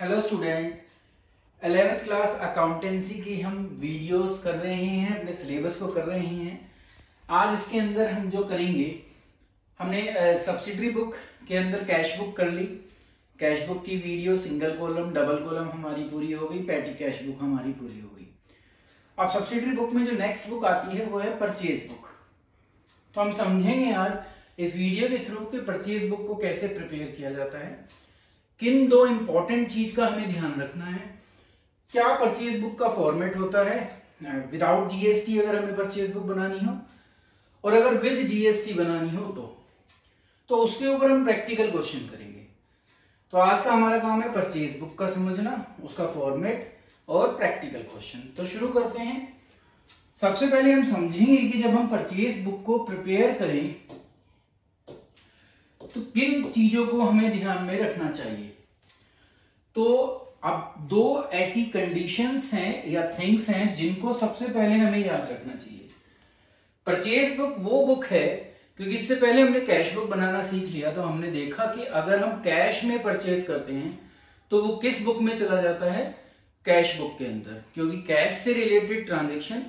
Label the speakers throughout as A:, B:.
A: Hello student eleventh class accountancy की हम videos कर रहे हैं, अपने सिलेबस को कर रहे हैं। आज इसके अंदर हम जो करेंगे, हमने सब्सिडरी बुक के अंदर कैश बुक कर ली। कैश बुक की video single column double column हमारी पूरी हो गई पैटी कैश बुक हमारी पूरी हो गई। अब सब्सिडरी बुक में जो नेक्स्ट बुक आती है, वो है परचेज बुक तो हम समझेंगे आज इस वीडियो के थ्रू कि परचेज बुक को कैसे प्रिपेयर किया जाता है। किन दो इंपॉर्टेंट चीज़ का हमें ध्यान रखना है? क्या परचेज बुक का फॉर्मेट होता है? विदाउट जीएसटी अगर हमें परचेज बुक बनानी हो? और अगर विद जीएसटी बनानी हो तो? तो उसके ऊपर हम प्रैक्टिकल क्वेश्चन करेंगे। तो आज का हमारा काम है परचेज बुक का समझना, उसका फॉर्मेट और प्रैक्टिकल क्वेश्चन तो शुरू करते हैं। सबसे पहले हम समझेंगे कि जब हम परचेज बुक को प्रिपेयर करें तो किन चीज़ों को हमें ध्यान में रखना चाहिए? तो अब दो ऐसी कंडीशंस हैं या थिंग्स हैं जिनको सबसे पहले हमें याद रखना चाहिए। परचेज बुक वो बुक है, क्योंकि इससे पहले हमने कैश बुक बनाना सीख लिया तो हमने देखा कि अगर हम कैश में परचेज करते हैं तो वो किस बुक में चला जाता है? कैश बुक के अंदर। क्योंकि कैश से रिलेटेड ट्रांजेक्शन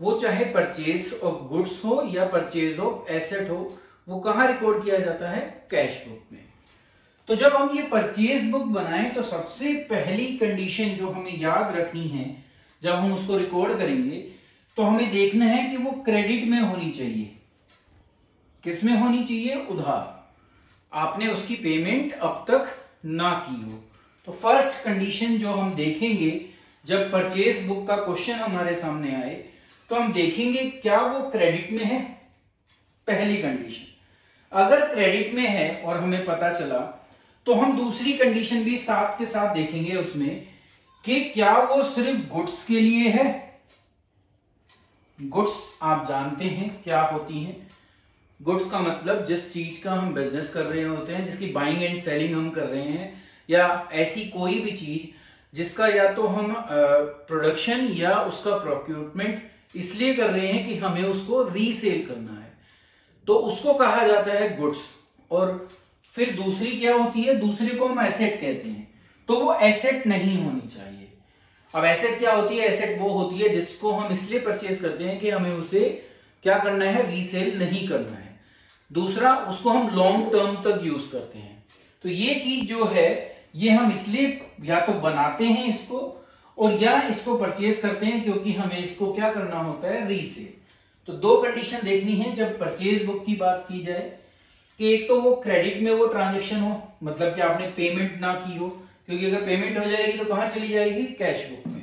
A: वो चाहे परचेज ऑफ़ गुड्स हो या परचेज ऑफ़ एसेट हो, वो कहाँ रिकॉर्ड किया जाता है? कैश बुक में। तो जब हम ये परचेज बुक बनाएँ तो सबसे पहली कंडीशन जो हमें याद रखनी है, जब हम उसको रिकॉर्ड करेंगे तो हमें देखना है कि वो क्रेडिट में होनी चाहिए। किसमें होनी चाहिए? उधार। आपने उसकी पेमेंट अब तक ना की हो। तो फ़र्स्ट कंडीशन जो हम देखेंगे, जब परचेज बुक का क्वेश्चन हमारे सामने आए तो हम देखेंगे क्या वो क्रेडिट में है? पहली कंडीशन अगर क्रेडिट में है और हमें पता चला तो हम दूसरी कंडीशन भी साथ के साथ देखेंगे उसमें कि क्या वो सिर्फ़ गुड्स के लिए है? गुड्स आप जानते हैं क्या होती हैं। गुड्स का मतलब जिस चीज़ का हम बिज़नेस कर रहे होते हैं, जिसकी बाइंग एंड सेलिंग हम कर रहे हैं, या ऐसी कोई भी चीज़ जिसका या तो हम प्रोडक्शन या उसका प्रोक्यूटमेंट इसलिए कर रहे हैं कि हमें उसको रीसेल करना है। तो उसको कहा जाता है गुड्स और फिर दूसरी क्या होती है? दूसरी को हम एसेट कहते हैं। तो वो एसेट नहीं होनी चाहिए। अब एसेट क्या होती है? एसेट वो होती है जिसको हम इसलिए परचेज करते हैं कि हमें उसे क्या करना है? रीसेल नहीं करना है। दूसरा, उसको हम लॉन्ग टर्म तक यूज़ करते हैं। तो ये चीज़ जो है, ये हम इसलिए या तो बनाते हैं इसको और या इसको परचेज करते हैं क्योंकि हमें इसको क्या करना होता है? रीसेल तो दो कंडीशन देखनी है जब परचेज बुक की बात की जाए। कि एक तो वो क्रेडिट में वो ट्रांजेक्शन हो मतलब कि आपने पेमेंट ना की हो, क्योंकि अगर पेमेंट हो जाएगी तो कहाँ चली जाएगी? कैश बुक में।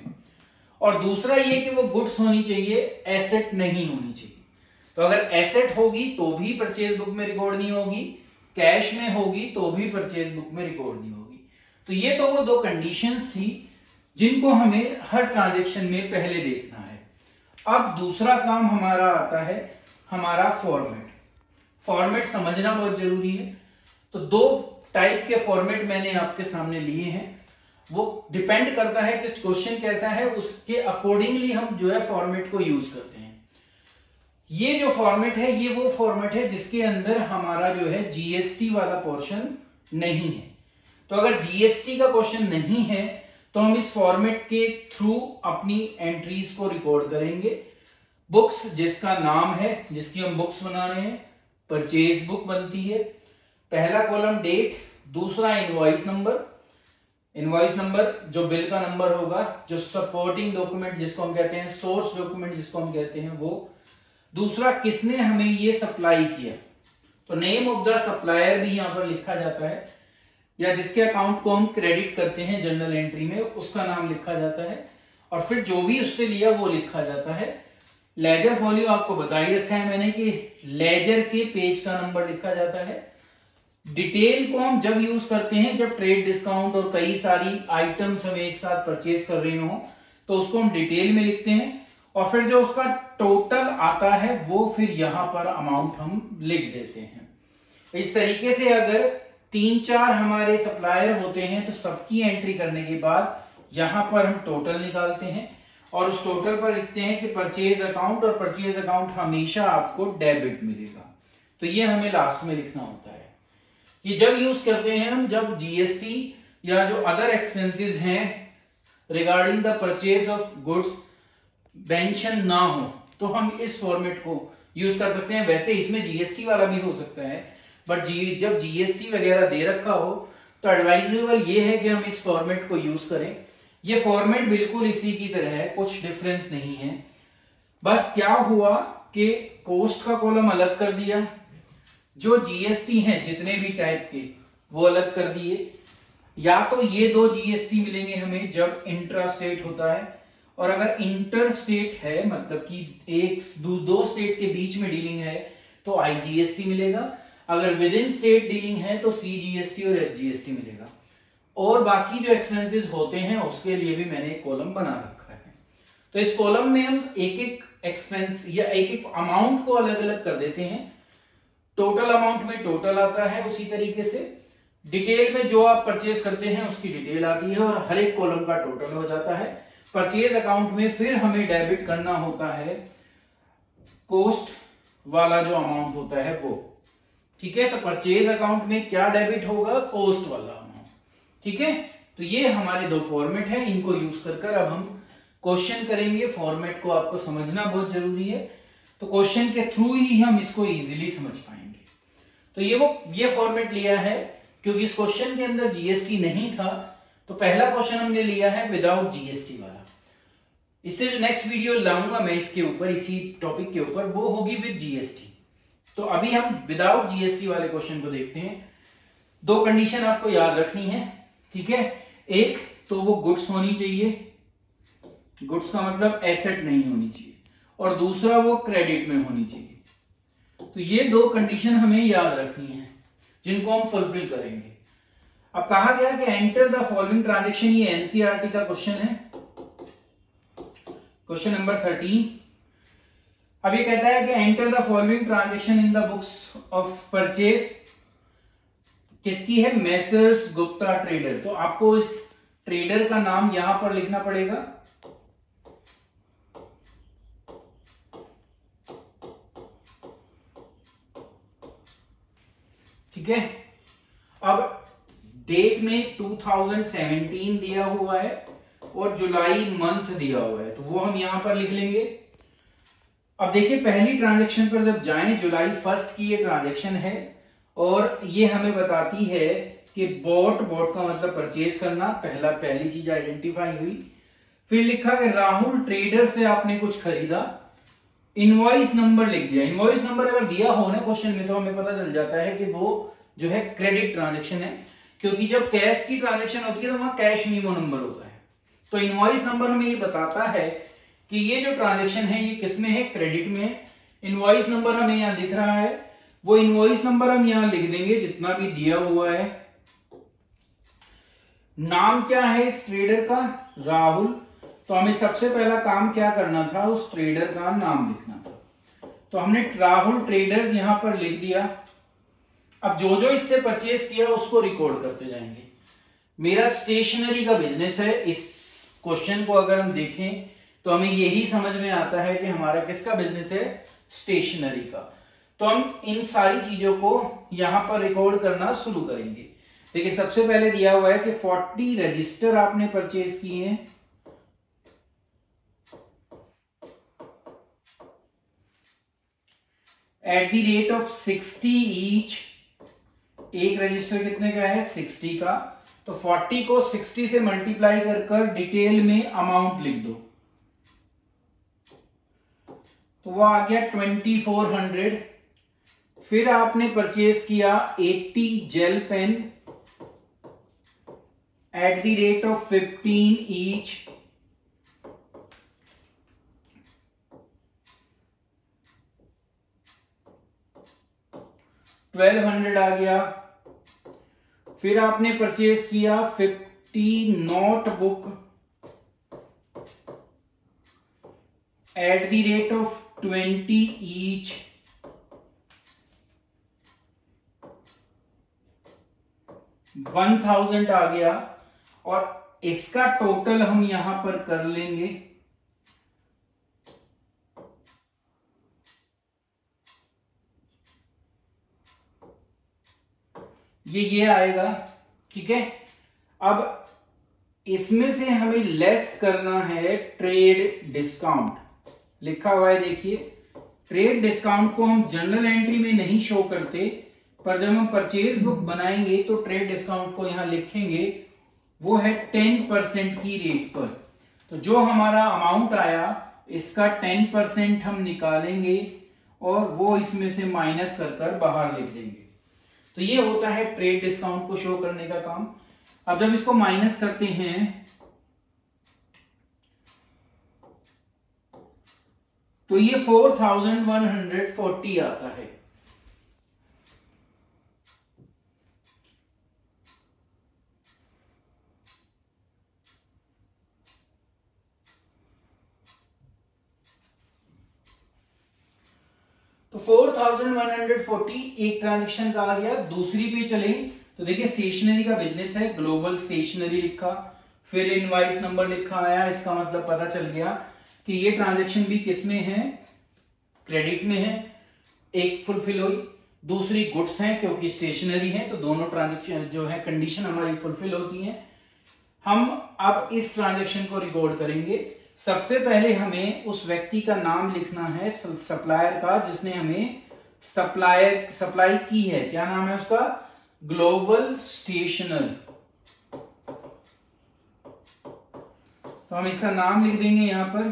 A: और दूसरा ये कि वो गुड्स होनी चाहिए एसेट नहीं होनी चाहिए। तो अगर एसेट होगी तो भी परचेज बुक में रिकॉर्ड नहीं होगी कैश में होगी तो भी परचेज बुक में रिकॉर्ड नहीं होगी। तो ये तो वो दो कंडीशंस थी जिनको हमें हर ट्रांजेक्शन में पहले देखना है। अब दूसरा काम हमारा आता है, हमारा फॉर्मेट फॉर्मेट समझना बहुत ज़रूरी है। तो दो टाइप के फॉर्मेट मैंने आपके सामने लिए हैं। वो डिपेंड करता है कि क्वेश्चन कैसा है, उसके अकॉर्डिंगली हम जो है फॉर्मेट को यूज़ करते हैं। ये जो फॉर्मेट है, ये वो फॉर्मेट है जिसके अंदर हमारा जो है जीएसटी वाला पोर्शन नहीं है। तो अगर जीएसटी का क्वेश्चन नहीं है तो हम इस फॉर्मेट के थ्रू अपनी एंट्रीज को रिकॉर्ड करेंगे। बुक्स जिसका नाम है, जिसकी हम बुक्स बना रहे हैं परचेज बुक बनती है। पहला कॉलम डेट दूसरा इनवॉइस नंबर इनवॉइस नंबर जो बिल का नंबर होगा, जो सपोर्टिंग डॉक्यूमेंट जिसको हम कहते हैं सोर्स डॉक्यूमेंट जिसको हम कहते हैं, वो। दूसरा, किसने हमें ये सप्लाई किया? तो नेम ऑफ़ द सप्लायर भी यहाँ पर लिखा जाता है, या जिसके अकाउंट को हम क्रेडिट करते हैं जनरल एंट्री में, उसका नाम लिखा जाता है। और फिर जो भी उससे लिया, वो लिखा जाता है। लेजर फॉलियो आपको बता ही रखा है मैंने कि लेजर के पेज का नंबर लिखा जाता है। डिटेल को हम जब यूज़ करते हैं, जब ट्रेड डिस्काउंट और कई सारी आइटम्स हम एक साथ परचेज कर रहे हो तो उसको हम डिटेल में लिखते हैं। और फिर जो उसका टोटल आता है, वो फिर यहाँ पर अमाउंट हम लिख देते हैं। इस तरीके से अगर तीन चार हमारे सप्लायर होते हैं तो सबकी एंट्री करने के बाद यहाँ पर हम टोटल निकालते हैं। और उस टोटल पर लिखते हैं कि परचेज अकाउंट और परचेज अकाउंट हमेशा आपको डेबिट मिलेगा। तो ये हमें लास्ट में लिखना होता है। ये जब यूज़ करते हैं हम, जब जीएसटी या जो अदर एक्सपेंसेस हैं regarding the purchase of goods mention ना हो तो हम इस फॉर्मेट को यूज़ कर सकते हैं। वैसे इसमें जीएसटी वाला भी हो सकता है बट जी जब जीएसटी वगैरह दे रखा हो तो एडवाइजेबल ये है कि हम इस फॉर्मेट को यूज़ करें। ये फॉर्मेट बिल्कुल इसी की तरह है कुछ डिफरेंस नहीं है। बस क्या हुआ कि कोस्ट का कॉलम अलग कर दिया। जो जीएसटी हैं जितने भी टाइप के वो अलग कर दिए। या तो ये दो जीएसटी मिलेंगे हमें जब इंट्रा स्टेट होता है। और अगर इंटर स्टेट है मतलब कि एक दो, दो स्टेट के बीच में डीलिंग है तो आईजीएसटी मिलेगा। अगर विद इन स्टेट डीलिंग है तो सीजीएसटी और एसजीएसटी मिलेगा। और बाकी जो एक्सपेंसेस होते हैं, उसके लिए भी मैंने एक कॉलम बना रखा है। तो इस कॉलम में हम एक एक एक्सपेंस या एक एक अमाउंट को अलग अलग कर देते हैं। टोटल अमाउंट में टोटल आता है उसी तरीके से। डिटेल में जो आप परचेज करते हैं, उसकी डिटेल आती है और हर एक कॉलम का टोटल हो जाता है। परचेज अकाउंट में फिर हमें डेबिट करना होता है। कोस्ट वाला जो अमाउंट होता है वो। ठीक है? तो परचेज अकाउंट में क्या डेबिट होगा? कोस्ट वाला अमाउंट ठीक है? तो ये हमारे दो फॉर्मेट है, इनको यूज़ कर कर अब हम क्वेश्चन करेंगे। फॉर्मेट को आपको समझना बहुत ज़रूरी है। तो क्वेश्चन के थ्रू ही हम इसको इजीली समझ पाएँगे। तो ये वो, ये फॉर्मेट लिया है, क्योंकि इस क्वेश्चन के अंदर जीएसटी नहीं था तो पहला क्वेश्चन हमने लिया है विदाउट जीएसटी वाला। इससे जो नेक्स्ट वीडियो लाऊँगा मैं इसके ऊपर, इसी टॉपिक के ऊपर, वो होगी विद जीएसटी तो अभी हम विदाउट जीएसटी वाले क्वेश्चन को देखते हैं। दो कंडीशन आपको याद रखनी है। ठीक है? एक तो वो गुड्स होनी चाहिए। गुड्स का मतलब एसेट नहीं होनी चाहिए। और दूसरा, वो क्रेडिट में होनी चाहिए। तो ये दो कंडीशन हमें याद रखनी है, जिनको हम फुलफिल करेंगे। अब कहा गया कि एंटर द फॉलोइंग ट्रांजेक्शन ये एनसीआरटी का क्वेश्चन है। क्वेश्चन नंबर थर्टीन अब ये कहता है कि enter the following transaction in the books of purchase किसकी है? मेसर्स गुप्ता ट्रेडर तो आपको इस ट्रेडर का नाम यहाँ पर लिखना पड़ेगा। ठीक है? अब डेट में 2017 दिया हुआ है और जुलाई मंथ दिया हुआ है तो वो हम यहाँ पर लिख लेंगे। अब देखिए, पहली ट्रांजैक्शन पर जब जाएँ, जुलाई फ़र्स्ट की ये ट्रांजैक्शन है और ये हमें बताती है कि बोट बोट का मतलब परचेज करना, पहला, पहली चीज़ आइडेंटिफाई हुई। फिर लिखा कि राहुल ट्रेडर से आपने कुछ खरीदा। इनवॉइस नंबर लिख दिया। इनवॉइस नंबर अगर दिया हो ना क्वेश्चन में तो हमें पता चल जाता है कि वो जो है क्रेडिट ट्रांजेक्शन है। क्योंकि जब कैश की ट्रांजेक्शन होती है तो वहाँ कैश मीमो नंबर होता है। तो इनवॉइस नंबर हमें ये बताता है कि ये जो ट्रांजेक्शन है, ये किसमें है? क्रेडिट में है। इनवॉइस नंबर हमें यहाँ दिख रहा है। वो इनवॉइस नंबर हम यहाँ लिख देंगे, जितना भी दिया हुआ है। नाम क्या है इस ट्रेडर का? राहुल। तो हमें सबसे पहला काम क्या करना था? उस ट्रेडर का नाम लिखना था। तो हमने राहुल ट्रेडर्स यहाँ पर लिख दिया। अब जो जो इससे परचेज किया, उसको रिकॉर्ड करते जाएँगे। मेरा स्टेशनरी का बिज़नेस है। इस क्वेश्चन को अगर हम देखें तो हमें यही समझ में आता है कि हमारा किसका बिज़नेस है? स्टेशनरी का। तो हम इन सारी चीज़ों को यहाँ पर रिकॉर्ड करना शुरू करेंगे। देखिए, सबसे पहले दिया हुआ है कि 40 रजिस्टर आपने परचेज किए हैं। At the rate of 60 each एक रजिस्टर कितने का है? 60 का। तो 40 को 60 से मल्टीप्लाई कर कर डिटेल में अमाउंट लिख दो। तो वो आ गया 2400 फिर आपने परचेज किया 80 gel pen at the rate of 15 each twelve hundred आ गया। फिर आपने परचेज किया fifty notebook at the rate of twenty each one thousand आ गया और इसका टोटल हम यहाँ पर कर लेंगे। ये ये आएगा, ठीक है? अब इसमें से हमें लेस करना है ट्रेड डिस्काउंट लिखा हुआ है, देखिए ट्रेड डिस्काउंट को हम जनरल एंट्री में नहीं शो करते पर जब हम परचेज बुक बनाएँगे तो ट्रेड डिस्काउंट को यहाँ लिखेंगे, वो है टेन परसेंट की रेट पर। तो जो हमारा अमाउंट आया, इसका टेन परसेंट हम निकालेंगे और वो इसमें से माइनस कर कर बाहर लिख देंगे। तो ये होता है ट्रेड डिस्काउंट को शो करने का काम। अब जब इसको माइनस करते हैं तो ये four thousand one hundred forty आता है। तो 4140 एक ट्रांजेक्शन का आ गया, दूसरी पे चले तो देखिए स्टेशनरी का बिज़नेस है ग्लोबल स्टेशनरी लिखा, फिर इनवाइस नंबर लिखा आया, इसका मतलब पता चल गया कि ये ट्रांजेक्शन भी किसमें है? क्रेडिट में है। एक फुलफिल हुई, दूसरी गुड्स है, क्योंकि स्टेशनरी है तो दोनों ट्रांजेक्शन जो है कंडीशन हमारी फुलफिल होती है। हम अब इस ट्रांजेक्शन को रिकॉर्ड करेंगे। सबसे पहले हमें उस व्यक्ति का नाम लिखना है सप्लायर का, जिसने हमें सप्लायर सप्लाई की है। क्या नाम है उसका? ग्लोबल स्टेशनर तो हम इसका नाम लिख देंगे यहाँ पर।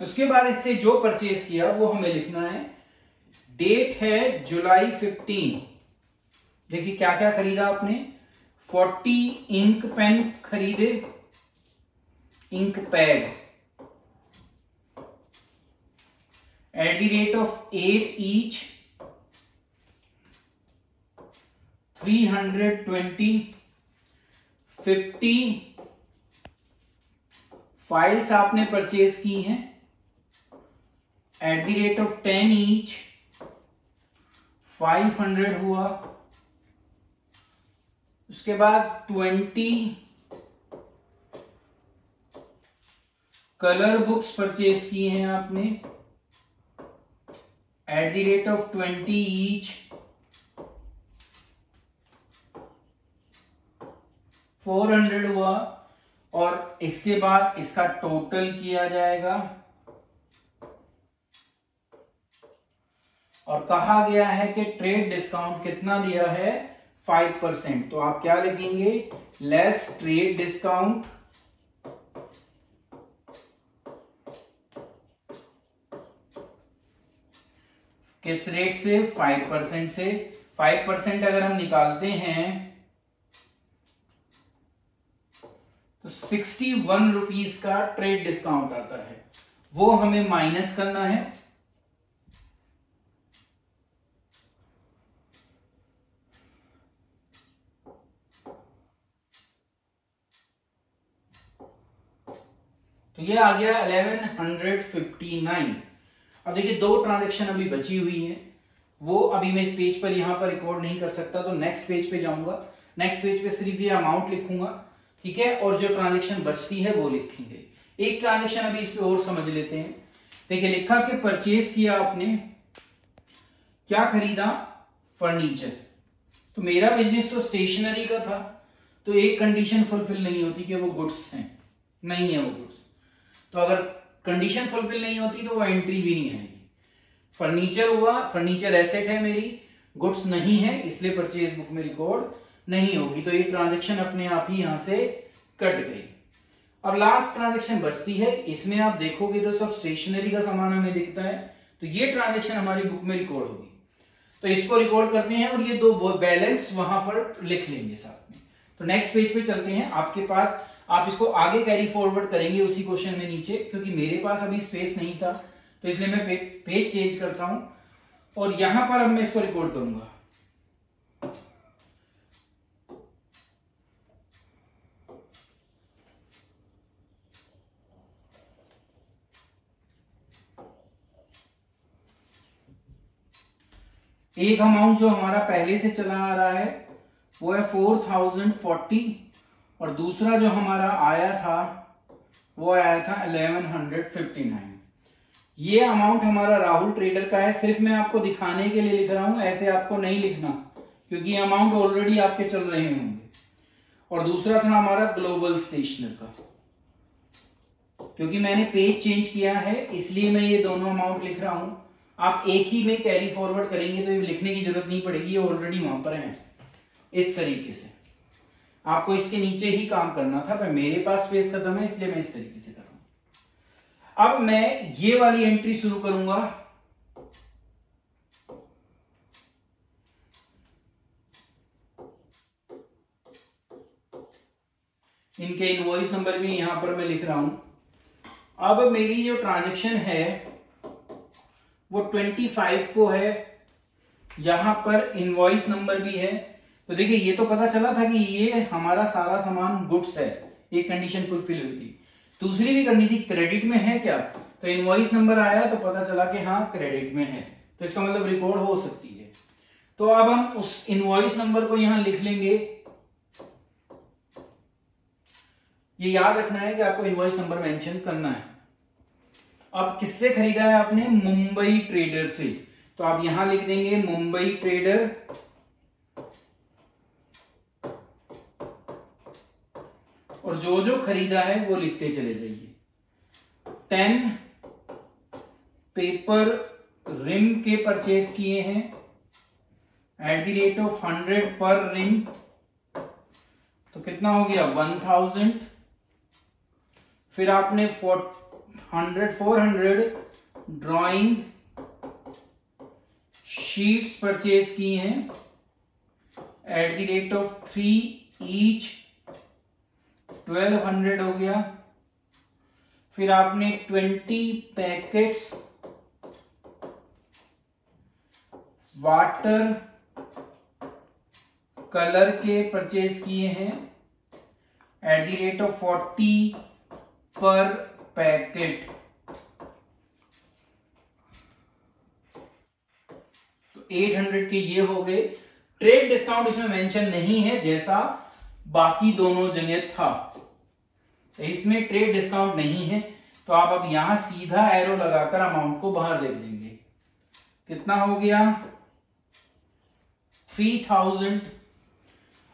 A: उसके बाद इससे जो परचेज किया, वो हमें लिखना है। डेट है जुलाई 15 देखिए क्या क्या खरीदा आपने? 40 इंक पेन खरीदे। Ink pad at the rate of 8 each 320 50 files आपने परचेज की हैं। At the rate of ten each five hundred हुआ। उसके बाद ट्वेंटी कलर बुक्स परचेज किए हैं आपने। At the rate of twenty each four hundred हुआ और इसके बाद इसका टोटल किया जाएगा। और कहा गया है कि ट्रेड डिस्काउंट कितना दिया है? फाइव परसेंट तो आप क्या लिखेंगे? लेस ट्रेड डिस्काउंट किस रेट से? फाइव परसेंट से। फाइव परसेंट अगर हम निकालते हैं तो सिक्सटी वन रुपीज़ का ट्रेड डिस्काउंट आता है। वो हमें माइनस करना है। तो ये आ गया इलेवन हंड्रेड फिफ्टी नाइन अब देखिए, दो ट्रांजेक्शन अभी बची हुई है। वो अभी मैं इस पेज पर यहाँ पर रिकॉर्ड नहीं कर सकता तो नेक्स्ट पेज पे जाऊँगा। नेक्स्ट पेज पे सिर्फ़ ये अमाउंट लिखूँगा, ठीक है? और जो ट्रांजेक्शन बचती है, वो लिखेंगे। एक ट्रांजेक्शन अभी इस पे और समझ लेते हैं। देखिए, लिखा कि परचेज किया आपने, क्या खरीदा? फर्नीचर तो मेरा बिज़नेस तो स्टेशनरी का था तो एक कंडीशन फुलफिल नहीं होती कि वो गुड्स हैं। नहीं है वो गुड्स तो अगर कंडीशन फुलफिल नहीं होती तो वो एंट्री भी नहीं आएगी। फर्नीचर हुआ फर्नीचर एसेट है मेरी गुड्स नहीं है, इसलिए परचेज बुक में रिकॉर्ड नहीं होगी। तो ये ट्रांजेक्शन अपने आप ही यहाँ से कट गई। अब लास्ट ट्रांजेक्शन बचती है, इसमें आप देखोगे तो सब स्टेशनरी का सामान हमें दिखता है तो ये ट्रांजेक्शन हमारी बुक में रिकॉर्ड होगी। तो इसको रिकॉर्ड करते हैं और ये दो बैलेंस वहाँ पर लिख लेंगे साथ में। तो नेक्स्ट पेज पे चलते हैं। आपके पास आप इसको आगे कैरी फॉरवर्ड करेंगे उसी क्वेश्चन में नीचे क्योंकि मेरे पास अभी स्पेस नहीं था तो इसलिए मैं पे, पेज चेंज करता हूँ। और यहाँ पर अब मैं इसको रिकॉर्ड करूँगा। एक अमाउंट जो हमारा पहले से चला आ रहा है वो है फोर थाउज़ेंड फोर्टी और दूसरा जो हमारा आया था, वो आया था 1159 ये अमाउंट हमारा राहुल ट्रेडर का है, सिर्फ़ मैं आपको दिखाने के लिए लिख रहा हूँ, ऐसे आपको नहीं लिखना, क्योंकि अमाउंट ऑलरेडी आपके चल रहे होंगे। और दूसरा था हमारा ग्लोबल स्टेशनर का, क्योंकि मैंने पेज चेंज किया है, इसलिए मैं ये दोनों अमाउंट लिख रहा हूँ। आप एक ही में कैरी फॉरवर्ड करेंगे तो ये लिखने की ज़रूरत नहीं पड़ेगी, ये ऑलरेडी वहाँ पर है, इस तरीके से। आपको इसके नीचे ही काम करना था पर मेरे पास स्पेस खत्म है इसलिए मैं इस तरीके से कर रहा हूँ। अब मैं ये वाली एंट्री शुरू करूँगा। इनके इनवॉइस नंबर भी यहाँ पर मैं लिख रहा हूँ। अब मेरी जो ट्रांजेक्शन है, वो 25 को है। यहाँ पर इनवॉइस नंबर भी है। तो देखिए, ये तो पता चला था कि ये हमारा सारा सामान गुड्स है, एक कंडीशन फुलफिल हुई थी। दूसरी भी करनी थी क्रेडिट में है क्या? तो इनवॉइस नंबर आया तो पता चला कि हाँ क्रेडिट में है। तो इसका मतलब रिकॉर्ड हो सकती है। तो अब हम उस इनवॉइस नंबर को यहाँ लिख लेंगे। ये याद रखना है कि आपको इनवॉइस नंबर मेंशन करना है। अब किससे खरीदा है आपने? मुंबई ट्रेडर से। तो आप यहाँ लिख देंगे, मुंबई ट्रेडर और जो जो खरीदा है वो लिखते चले जाइए। टेन पेपर, रिम के परचेज किए हैं। At the rate of hundred per ream तो कितना हो गया? वन थाउज़ेंड फिर आपने four hundred four hundred drawing sheets purchase की हैं। At the rate of three each twelve hundred हो गया। फिर आपने ट्वेंटी पैकेट्स, वाटर कलर के परचेज किए हैं। At the rate of forty per packet तो 800 के ये हो गए। ट्रेड डिस्काउंट इसमें मेंशन नहीं है, जैसा बाकी दोनों जगह था। तो इसमें ट्रेड डिस्काउंट नहीं है तो आप अब यहाँ सीधा एरो लगाकर अमाउंट को बाहर देख लेंगे। कितना हो गया? थ्री थाउज़ेंड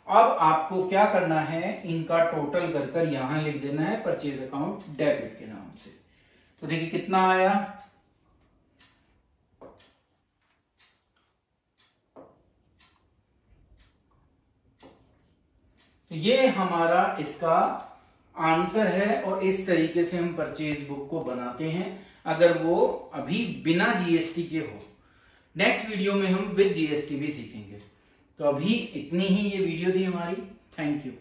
A: अब आपको क्या करना है? इनका टोटल कर कर यहाँ लिख देना है परचेज अकाउंट डेबिट के नाम से। तो देखिए कितना आया? तो ये हमारा इसका आंसर है और इस तरीके से हम परचेज बुक को बनाते हैं, अगर वो अभी बिना जीएसटी के हो। नेक्स्ट वीडियो में हम विद जीएसटी भी सीखेंगे। तो अभी इतनी ही ये वीडियो थी हमारी। Thank you